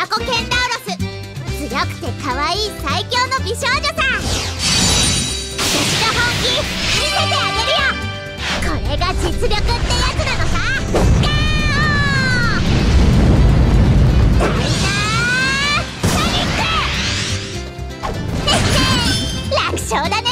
ラコケンダウロス強くて可愛い最強の美少女さん。私の本気見せてあげるよ。これが実力ってやつなのさ。楽勝だね。